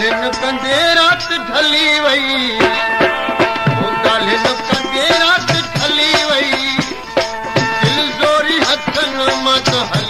कालिन कंदे रात ढली वई। ओ कालिन कंदे रात ढली वई। दिल जोरी हथन मत हली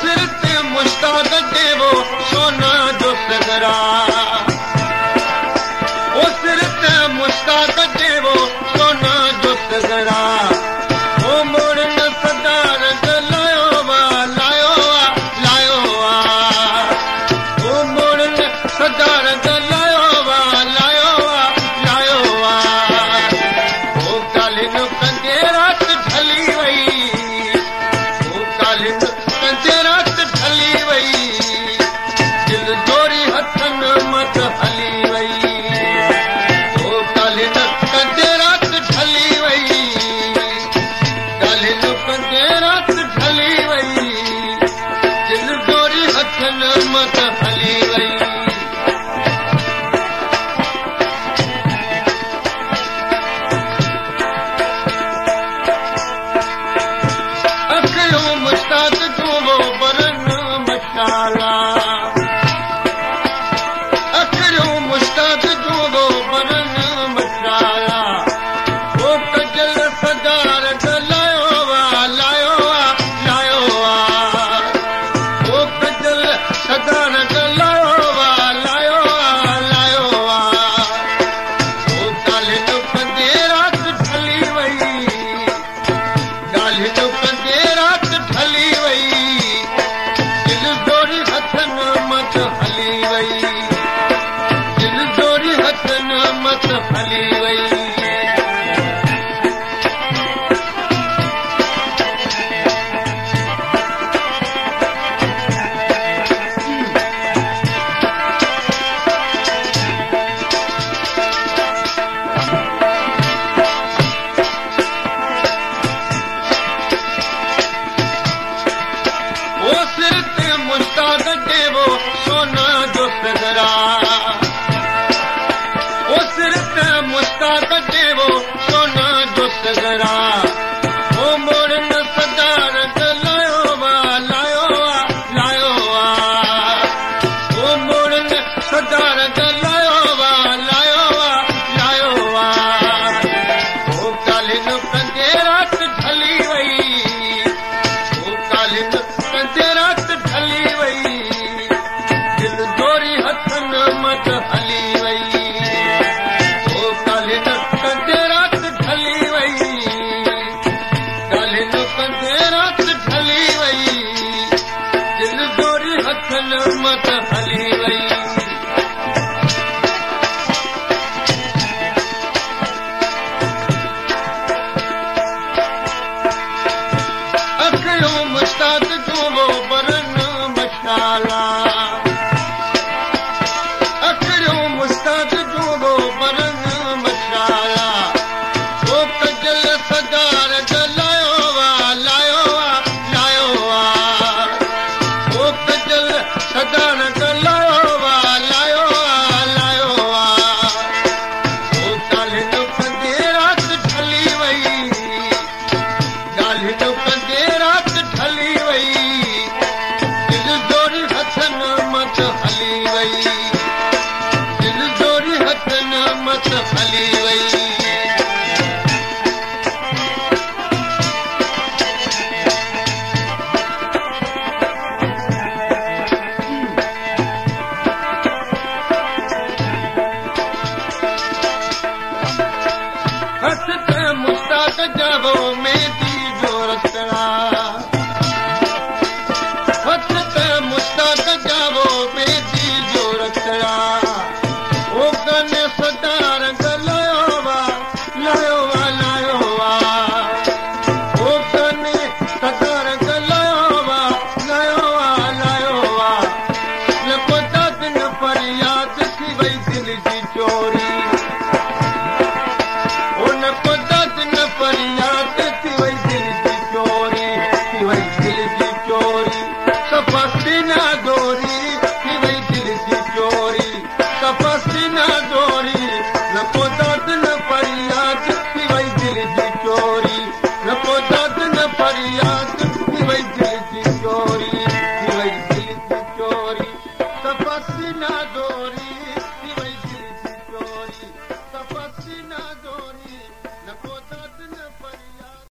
सिर् मुश्ता देवो सोना दोस्त What the उत मुस्कान जे सोना जो करा नमस्कार कटे वो सोना जो सगरा Sina